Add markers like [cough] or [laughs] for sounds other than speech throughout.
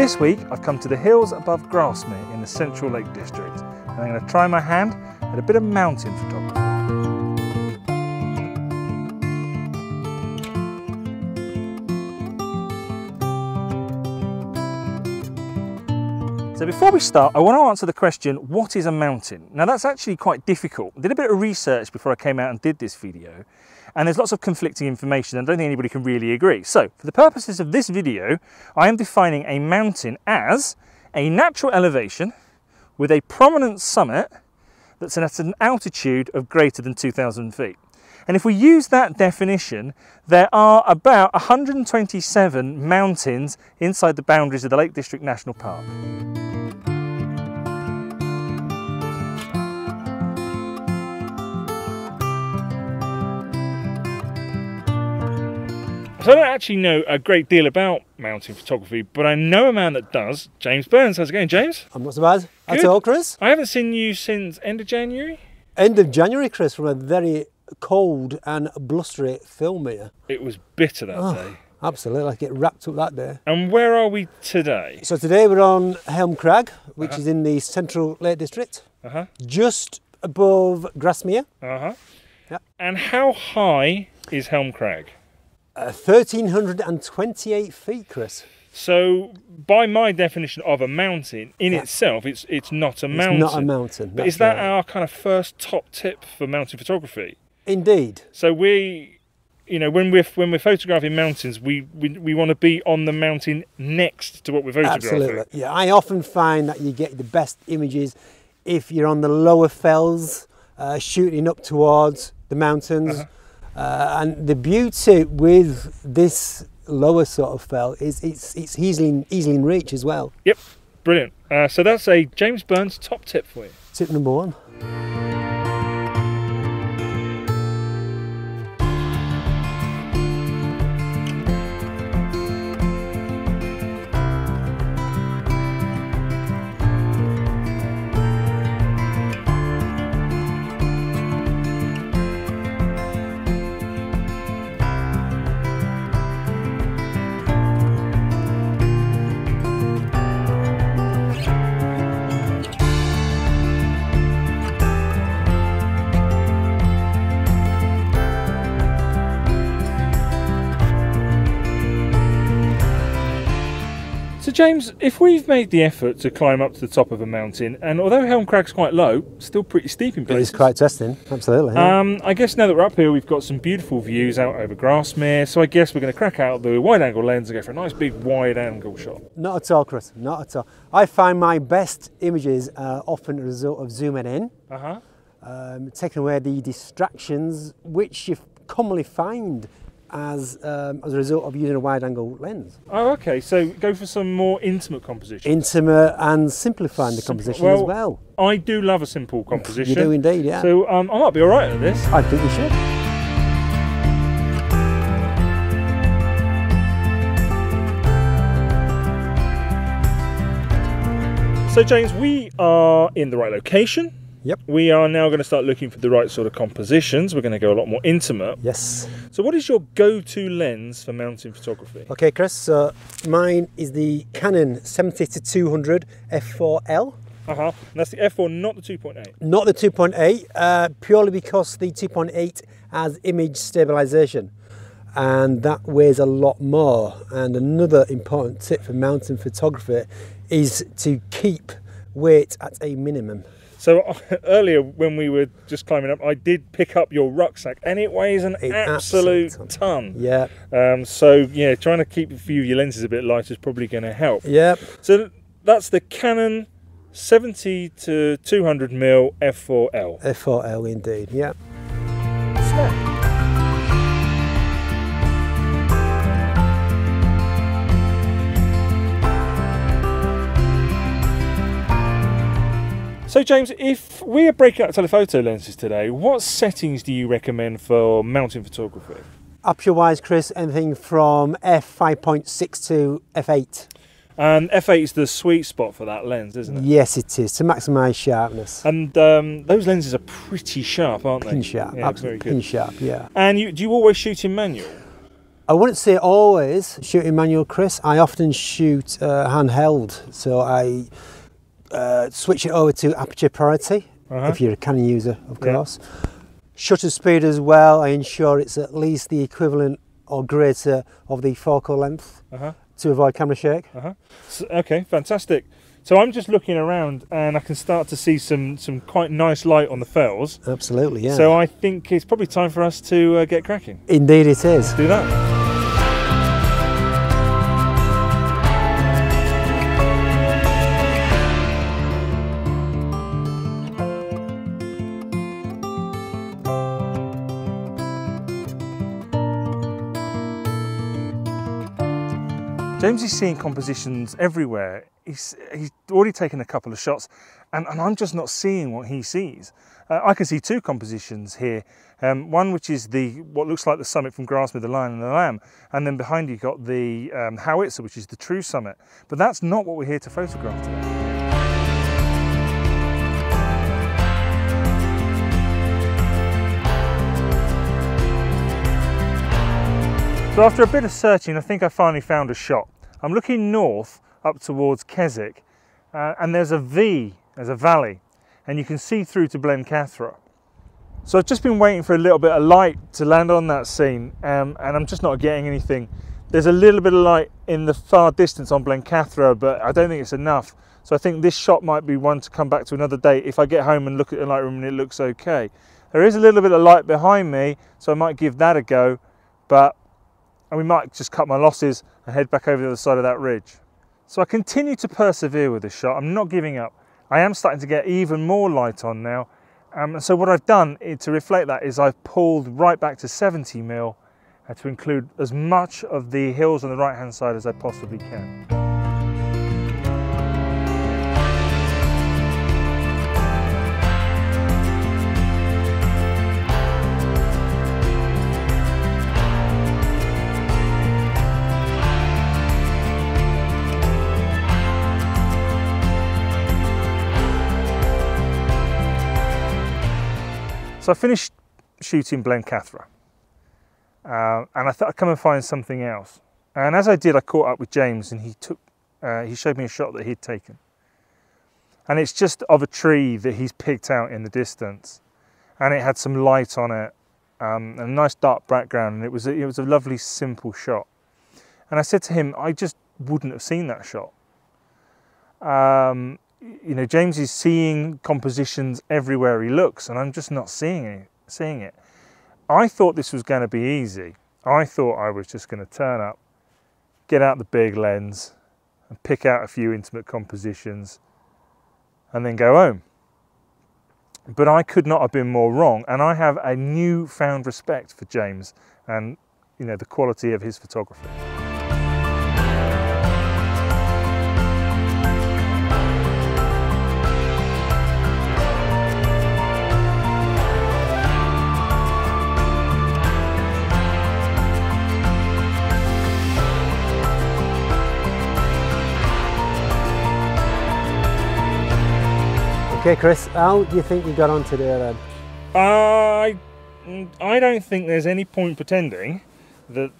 this week I've come to the hills above Grasmere in the Central Lake District and I'm going to try my hand at a bit of mountain photography. So before we start, I want to answer the question, what is a mountain? Now that's actually quite difficult. I did a bit of research before I came out and did this video, and there's lots of conflicting information and I don't think anybody can really agree. So for the purposes of this video, I am defining a mountain as a natural elevation with a prominent summit that's at an altitude of greater than 2,000 feet. And if we use that definition, there are about 127 mountains inside the boundaries of the Lake District National Park. So I don't actually know a great deal about mountain photography, but I know a man that does. James Burns. How's it going, James? I'm not so bad. That's all, Chris. I haven't seen you since end of January. End of January, Chris, from a very cold and blustery film here. It was bitter that Oh. day. Absolutely, I get wrapped up that day. And where are we today? So today we're on Helm Crag, which Uh-huh. is in the Central Lake District, Uh huh. just above Grasmere. Uh huh. Yeah. And how high is Helm Crag? Uh, 1,328 feet, Chris. So, by my definition of a mountain, in itself, it's it's not a It's mountain. not a mountain. But is that right. our kind of first top tip for mountain photography? Indeed. So we, you know, when we're when we're photographing mountains, we we, we want to be on the mountain next to what we're photographing. Absolutely. Yeah, I often find that you get the best images if you're on the lower fells, uh, shooting up towards the mountains. Uh-huh. Uh, and the beauty with this lower sort of fell is it's it's easily easily in reach as well. Yep, brilliant. Uh, so that's a James Burns top tip for you. Tip number one. So James, if we've made the effort to climb up to the top of a mountain, and although Helm Crag's quite low, still pretty steep in But it's quite testing. Absolutely. yeah. Um, I guess now that we're up here, we've got some beautiful views out over Grasmere. So I guess we're going to crack out the wide-angle lens and go for a nice big wide-angle shot. Not at all, Chris. Not at all. I find my best images are often a result of zooming in, Uh huh. um, taking away the distractions which you commonly find as um, as a result of using a wide angle lens. Oh, okay. So go for some more intimate composition. Intimate and simplifying the composition as well, well. I do love a simple composition. You do indeed, yeah. So um, I might be all right at this. I think you should. So James, we are in the right location. Yep. We are now going to start looking for the right sort of compositions. We're going to go a lot more intimate. Yes. So, what is your go-to lens for mountain photography? Okay, Chris. So mine is the Canon 70 to 200 f4L. Uh huh. That's the f4, not the 2.8. Not the 2.8, uh, purely because the 2.8 has image stabilization and that weighs a lot more. And another important tip for mountain photography is to keep weight at a minimum. So [laughs] earlier, when we were just climbing up, I did pick up your rucksack, and it weighs an absolute absolute ton. Yeah, Um, so yeah, trying to keep a few of your lenses a bit lighter is probably going to help. yeah. So that's the Canon 70 to 200 mm f4L. F4L indeed, yeah. So James, if we are breaking out telephoto lenses today, what settings do you recommend for mountain photography? Aperture wise, Chris, anything from f5.6 to f8. And f8 is the sweet spot for that lens, isn't it? Yes, it is to maximise sharpness. And um, those lenses are pretty sharp, aren't they? Pin sharp, Yeah, absolutely good. pin sharp, yeah. And you, do you always shoot in manual? I wouldn't say always shoot in manual, Chris. I often shoot uh, handheld, so I uh, switch it over to aperture priority Uh-huh. if you're a Canon user, of Yeah. course. Shutter speed as well. I ensure it's at least the equivalent or greater of the focal length Uh-huh. to avoid camera shake. Uh-huh. So, okay, fantastic. So I'm just looking around and I can start to see some some quite nice light on the fells. Absolutely, yeah. So I think it's probably time for us to uh, get cracking. Indeed, it is. Do that. James is seeing compositions everywhere. He's, he's already taken a couple of shots, and, and I'm just not seeing what he sees. Uh, I can see two compositions here. Um, one which is the what looks like the summit from Grasmere, the Lion and the Lamb, and then behind you got the um, Howitzer, which is the true summit. But that's not what we're here to photograph today. So after a bit of searching, I think I finally found a shot. I'm looking north up towards Keswick, uh, and there's a V, there's a valley, and you can see through to Blencathra. So I've just been waiting for a little bit of light to land on that scene, um, and I'm just not getting anything. There's a little bit of light in the far distance on Blencathra, but I don't think it's enough. So I think this shot might be one to come back to another day if I get home and look at the Lightroom and it looks okay. There is a little bit of light behind me, so I might give that a go, but and we might just cut my losses and head back over the other side of that ridge. So I continue to persevere with this shot. I'm not giving up. I am starting to get even more light on now. Um, and so what I've done to reflect that is I've pulled right back to 70 mil uh, to include as much of the hills on the right hand side as I possibly can. So I finished shooting Blencathra, uh, and I thought I'd come and find something else. And as I did, I caught up with James, and he took, uh, he showed me a shot that he'd taken, and it's just of a tree that he's picked out in the distance, and it had some light on it, um, and a nice dark background, and it was a, it was a lovely simple shot. And I said to him, I just wouldn't have seen that shot. Um, you know, James is seeing compositions everywhere he looks, and I'm just not seeing it. Seeing it. I thought this was going to be easy. I thought I was just going to turn up, get out the big lens, and pick out a few intimate compositions, and then go home. But I could not have been more wrong, and I have a newfound respect for James and you know the quality of his photography. Okay, Chris, how do you think you got on today then? I, I don't think there's any point pretending that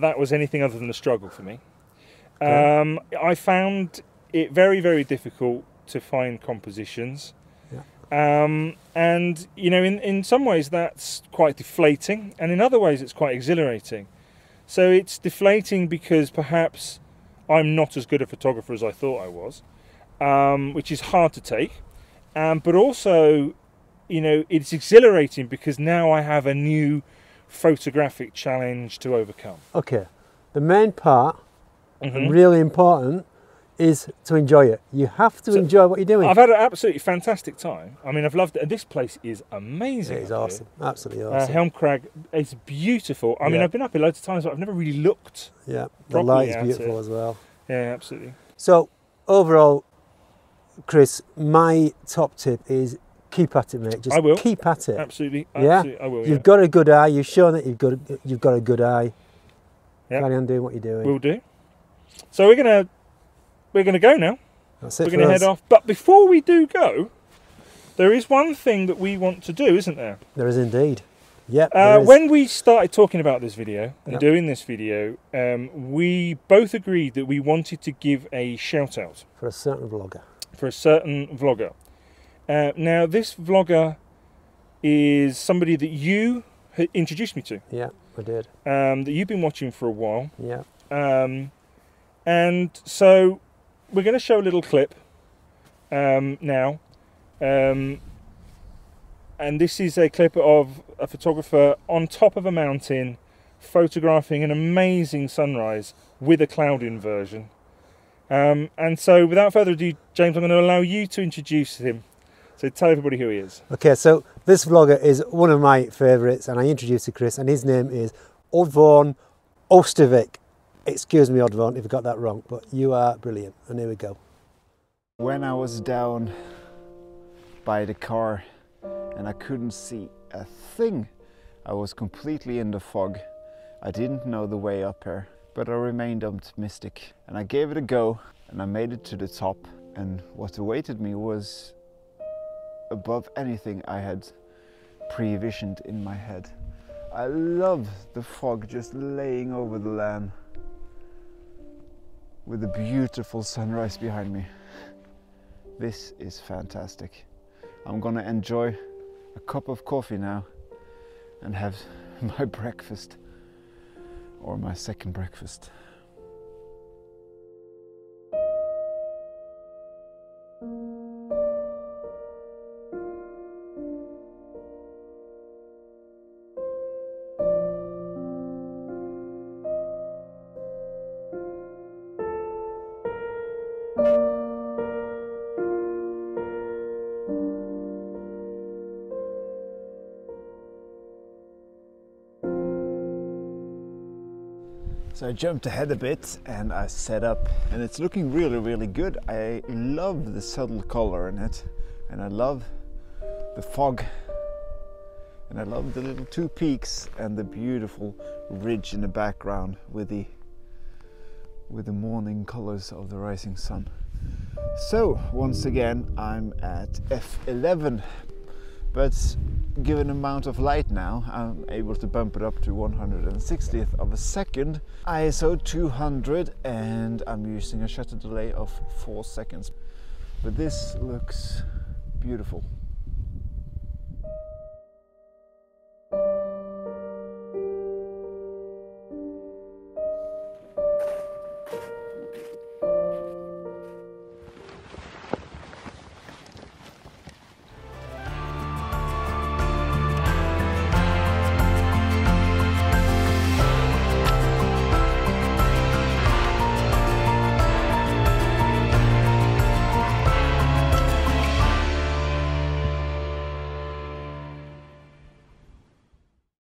that was anything other than a struggle for me. Okay. Um, I found it very, very difficult to find compositions. Um, and, you know, in, in some ways that's quite deflating, and in other ways it's quite exhilarating. So it's deflating because perhaps I'm not as good a photographer as I thought I was, um, which is hard to take. Um, but also, you know, it's exhilarating because now I have a new photographic challenge to overcome. Okay, the main part, Mhm. really important, is to enjoy it. You have to So, enjoy what you're doing. I've had an absolutely fantastic time. I mean, I've loved it. And this place is amazing. it is up here. awesome, absolutely Uh, awesome. Helm Crag is beautiful. I mean, I've been up here loads of times, but I've never really looked. yeah, the light is beautiful it. as well. Yeah, absolutely. So overall, Chris, my top tip is keep at it, mate. Just I will. keep at it. Absolutely. Yeah? I will. You've Yeah. got a good eye. You've shown that you've got a, you've got a good eye. Yeah. Carry on doing what you're doing. We'll do. So we're gonna we're gonna go now. That's it We're gonna us. head off. But before we do go, there is one thing that we want to do, isn't there? There is indeed. Yep. Uh, when we started talking about this video and Yep. doing this video, um, we both agreed that we wanted to give a shout out for a certain vlogger. For a certain vlogger. Uh, now, this vlogger is somebody that you introduced me to, Yeah, I did. um, that you've been watching for a while. Yeah. Um, and so we're going to show a little clip um, now. Um, and this is a clip of a photographer on top of a mountain photographing an amazing sunrise with a cloud inversion. Um, and so, without further ado, James, I'm going to allow you to introduce him. So, tell everybody who he is. Okay, so this vlogger is one of my favourites, and I introduced to Chris, and his name is Oddbjørn Austevik. Excuse me, Oddbjørn, if I got that wrong, but you are brilliant. And here we go. When I was down by the car and I couldn't see a thing, I was completely in the fog. I didn't know the way up here, but I remained optimistic and I gave it a go and I made it to the top. And what awaited me was above anything I had pre-visioned in my head. I love the fog just laying over the land with a beautiful sunrise behind me. This is fantastic. I'm gonna enjoy a cup of coffee now and have [laughs] my breakfast or my second breakfast. So I jumped ahead a bit and I set up and it's looking really really good. I love the subtle color in it and I love the fog and I love the little two peaks and the beautiful ridge in the background with the with the morning colors of the rising sun. So once again I'm at f11 but given amount of light now, I'm able to bump it up to 160th of a second. ISO 200 and I'm using a shutter delay of 4 seconds. But this looks beautiful.